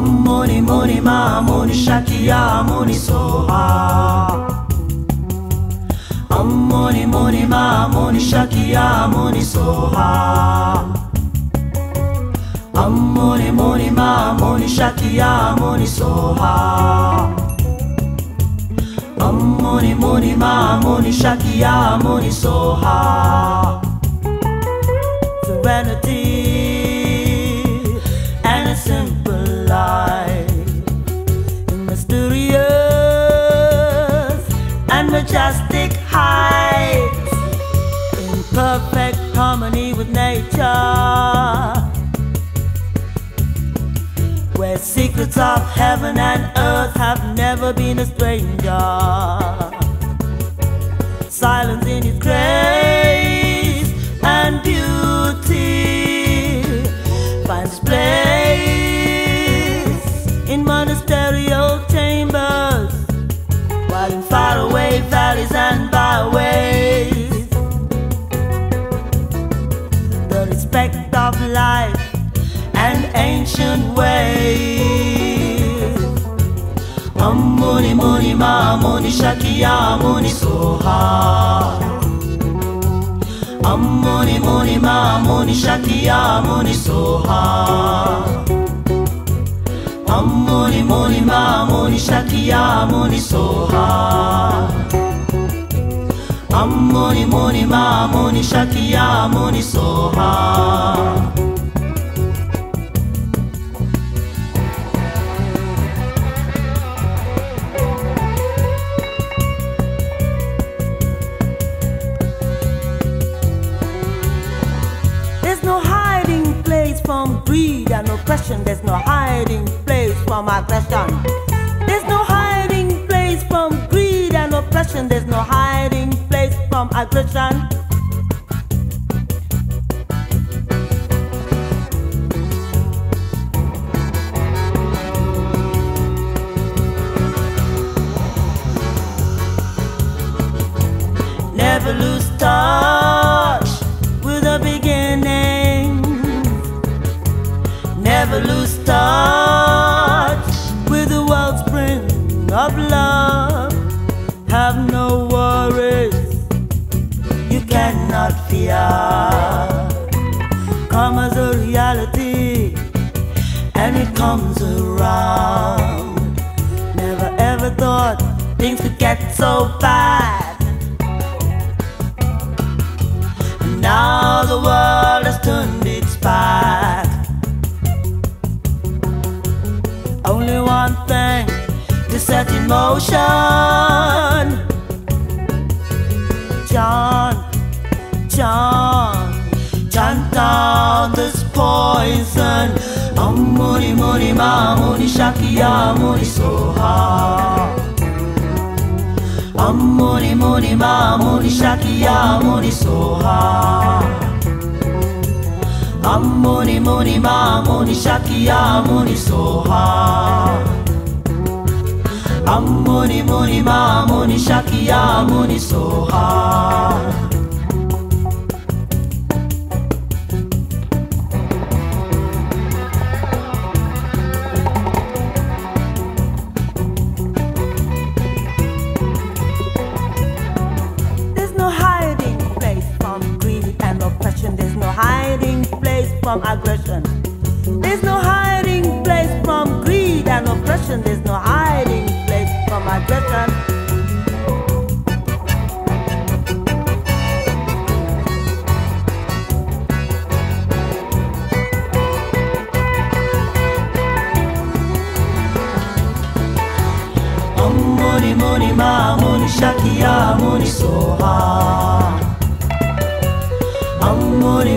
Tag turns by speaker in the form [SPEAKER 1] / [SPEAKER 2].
[SPEAKER 1] Muni Ma Muni Shakya Muni Soha. Om Muni Muni Ma Muni Shakya Muni Soha. Om Muni Muni Ma Muni Shakya Muni Soha. Om Muni Muni Ma Muni Shakya Muni Soha. Serenity. And majestic heights. In perfect harmony with nature. Where secrets of heaven and earth have never been a stranger. Silence in its grace and beauty finds place Om Muni Ma Muni Shakia Muni Soha. Om Muni Ma Muni Shakia Muni Soha. Om Muni Ma Muni Shakia Muni Soha. Om Muni Muni Ma Muni Shakia Muni Soha. Oppression. There's no hiding place from aggression. There's no hiding place from greed and oppression. There's no hiding place from aggression. Have no worries, you cannot fear. Come as a reality, and it comes around. Never ever thought things could get so bad. And Now the world has turned its back. Only one thing to set in motion. poison I'm money, money, ma, money, shakia, money, so hard I'm money, money, ma, money, shakia, money, so hard I'm money, money, ma, money, shakia, money, so hard I'm money, money, ma, money, shakia, money, so from aggression. There's no hiding place from greed and oppression. There's no hiding place from aggression. Om Muni Muni Ma Muni Shakya Muni Soha Om Muni